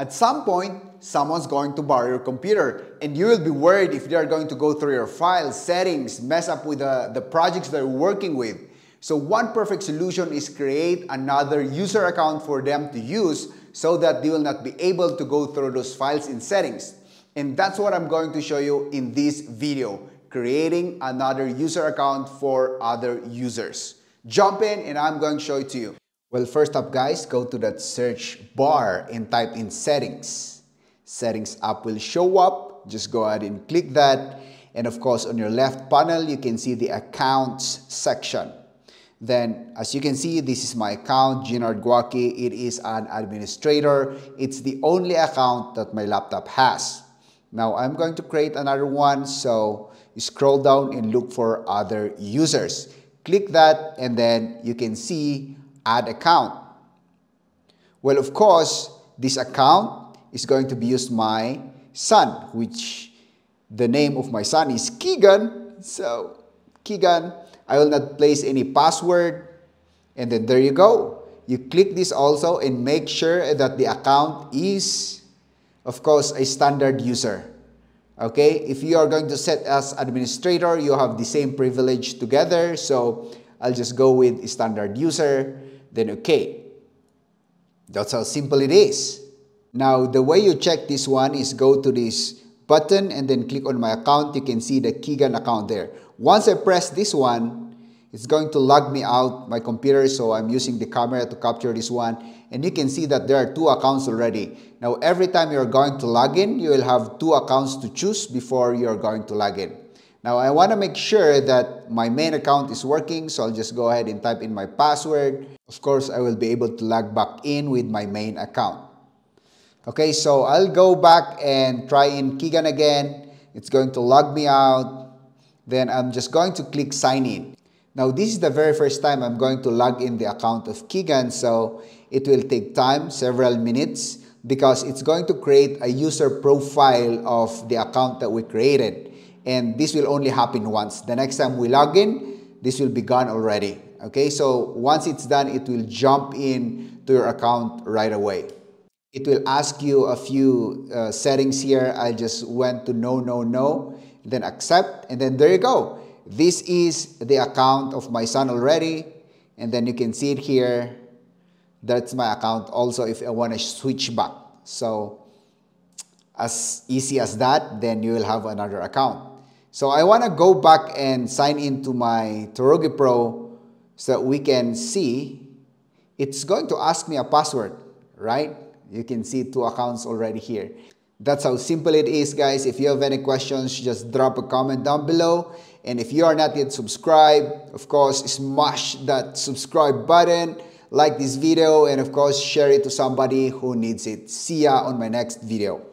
At some point, someone's going to borrow your computer and you will be worried if they are going to go through your files, settings, mess up with the, the projects that you're working with. So one perfect solution is create another user account for them to use so that they will not be able to go through those files in settings. And that's what I'm going to show you in this video, creating another user account for other users. Jump in and I'm going to show it to you. Well, first up guys, go to that search bar and type in settings. Settings app will show up. Just go ahead and click that. And of course, on your left panel, you can see the accounts section. Then, as you can see, this is my account, Ginard Guaki. It is an administrator. It's the only account that my laptop has. Now, I'm going to create another one. So, scroll down and look for other users. Click that, and then you can see add account. Well, of course, this account is going to be used my son, which the name of my son is Keegan. So, Keegan, I will not place any password. And then there you go. You click this also and make sure that the account is, of course, a standard user. Okay, if you are going to set as administrator, you have the same privilege together. So I'll just go with standard user then okay. That's how simple it is. Now, the way you check this one is go to this button and then click on my account. You can see the Keegan account there. Once I press this one, it's going to log me out my computer. So I'm using the camera to capture this one. And you can see that there are two accounts already. Now, every time you're going to log in, you will have two accounts to choose before you're going to log in. Now, I want to make sure that my main account is working. So I'll just go ahead and type in my password. Of course, I will be able to log back in with my main account. Okay, so I'll go back and try in Keegan again. It's going to log me out. Then I'm just going to click sign in. Now, this is the very first time I'm going to log in the account of Keegan. So it will take time, several minutes, because it's going to create a user profile of the account that we created. And this will only happen once. The next time we log in, this will be gone already. Okay, so once it's done, it will jump in to your account right away. It will ask you a few uh, settings here. I just went to no, no, no, then accept, and then there you go. This is the account of my son already, and then you can see it here. That's my account also if I want to switch back. So as easy as that, then you will have another account. So I want to go back and sign into my Torogi Pro so we can see it's going to ask me a password, right? You can see two accounts already here. That's how simple it is, guys. If you have any questions, just drop a comment down below. And if you are not yet subscribed, of course, smash that subscribe button, like this video, and of course, share it to somebody who needs it. See ya on my next video.